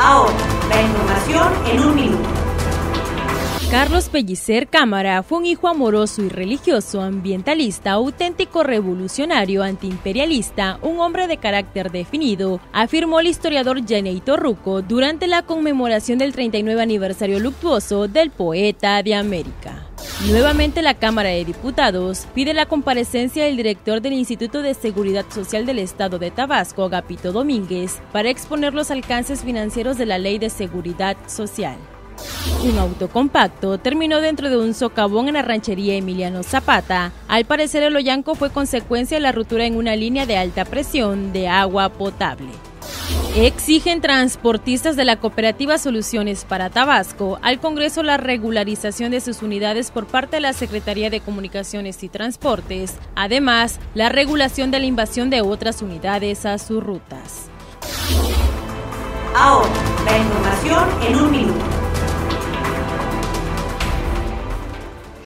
Ahora, la información en un minuto. Carlos Pellicer Cámara fue un hijo amoroso y religioso, ambientalista, auténtico revolucionario, antiimperialista, un hombre de carácter definido, afirmó el historiador Jenny Torruco durante la conmemoración del 39 aniversario luctuoso del poeta de América. Nuevamente la Cámara de Diputados pide la comparecencia del director del Instituto de Seguridad Social del Estado de Tabasco, Agapito Domínguez, para exponer los alcances financieros de la Ley de Seguridad Social. Un auto compacto terminó dentro de un socavón en la ranchería Emiliano Zapata. Al parecer el hoyanco fue consecuencia de la ruptura en una línea de alta presión de agua potable. Exigen transportistas de la cooperativa Soluciones para Tabasco al Congreso la regularización de sus unidades por parte de la Secretaría de Comunicaciones y Transportes, además la regulación de la invasión de otras unidades a sus rutas. Ahora, la información en un minuto.